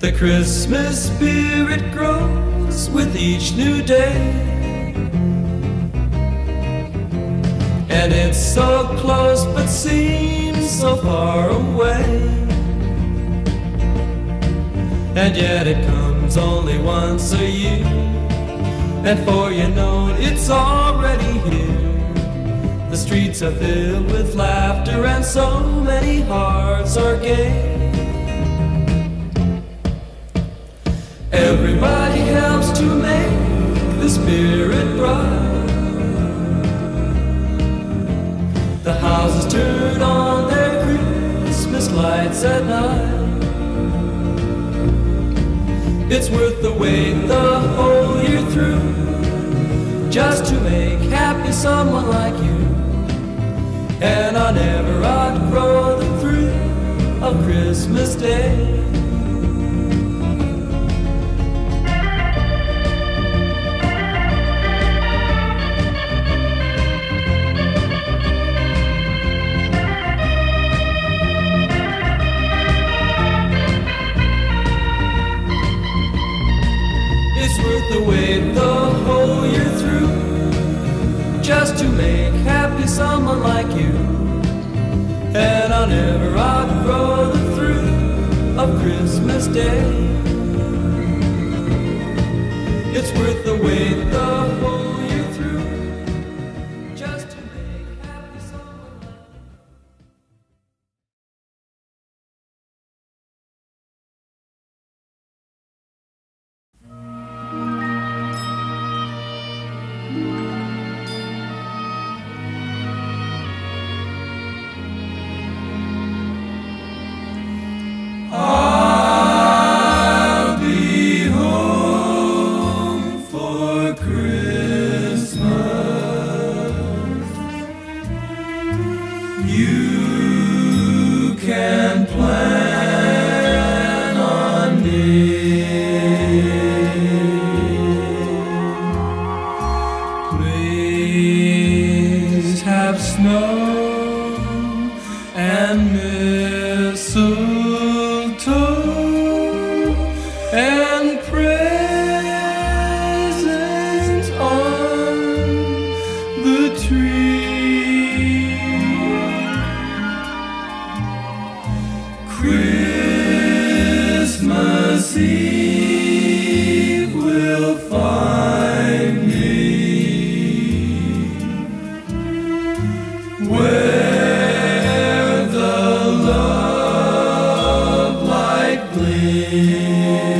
The Christmas spirit grows with each new day. And it's so close but seems so far away. And yet it comes only once a year. And for you know it, it's already here. The streets are filled with laughter, and so many hearts are gay. Everybody helps to make the spirit bright. The houses turn on their Christmas lights at night. It's worth the wait the whole year through just to make happy someone like you. And I never outgrow the thrill of Christmas Day. It's worth the wait the whole year through just to make happy someone like you. And I'll never outgrow the thrill of Christmas Day. It's worth the wait the You can plan on me. Please have snow and mistletoe Christmas Eve will find me where the love light gleams.